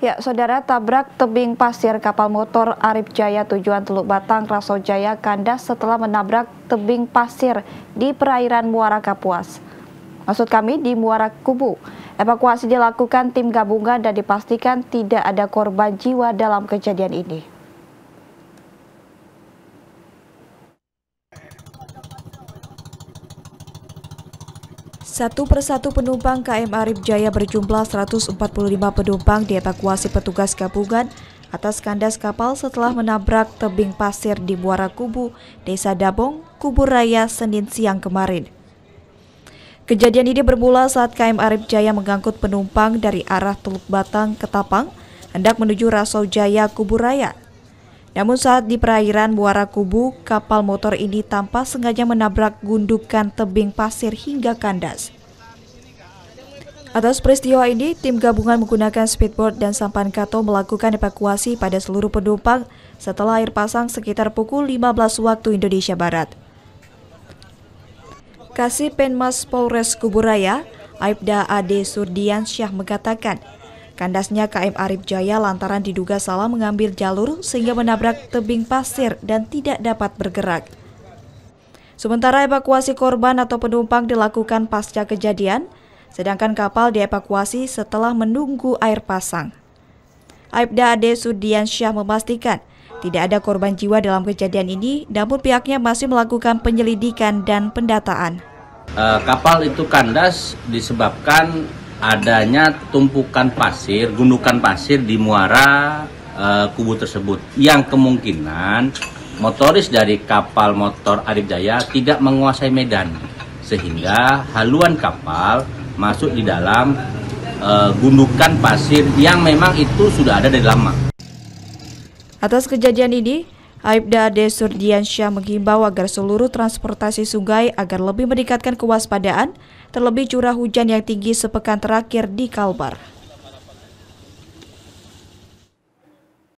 Ya, saudara tabrak tebing pasir kapal motor Arif Jaya tujuan Teluk Batang, Raso Jaya kandas setelah menabrak tebing pasir di perairan Muara Kapuas. Maksud kami di Muara Kubu. Evakuasi dilakukan tim gabungan dan dipastikan tidak ada korban jiwa dalam kejadian ini. Satu persatu penumpang KM Arif Jaya berjumlah 145 penumpang dievakuasi petugas gabungan atas kandas kapal setelah menabrak tebing pasir di Muara Kubu, Desa Dabong, Kubu Raya, Senin siang kemarin. Kejadian ini bermula saat KM Arif Jaya mengangkut penumpang dari arah Teluk Batang ke Tapang, hendak menuju Rasau Jaya, Kubu Raya. Namun saat di perairan Muara Kubu, kapal motor ini tanpa sengaja menabrak gundukan tebing pasir hingga kandas. Atas peristiwa ini, tim gabungan menggunakan speedboat dan sampan kato melakukan evakuasi pada seluruh penumpang setelah air pasang sekitar pukul 15 waktu Indonesia Barat. Kasih Penmas Polres Kuburaya, Aibda Ade Surdian Syah mengatakan, Kandasnya KM Arif Jaya lantaran diduga salah mengambil jalur sehingga menabrak tebing pasir dan tidak dapat bergerak. Sementara evakuasi korban atau penumpang dilakukan pasca kejadian, sedangkan kapal dievakuasi setelah menunggu air pasang. Aibda Ade Sudian Syah memastikan tidak ada korban jiwa dalam kejadian ini, namun pihaknya masih melakukan penyelidikan dan pendataan. Uh, kapal itu kandas disebabkan adanya tumpukan pasir, gundukan pasir di muara uh, kubu tersebut yang kemungkinan motoris dari kapal motor Arif Jaya tidak menguasai medan sehingga haluan kapal masuk di dalam uh, gundukan pasir yang memang itu sudah ada dari lama. Atas kejadian ini, Aibda Ade Surdiansyah menghimbau agar seluruh transportasi sungai agar lebih meningkatkan kewaspadaan, terlebih curah hujan yang tinggi sepekan terakhir di Kalbar.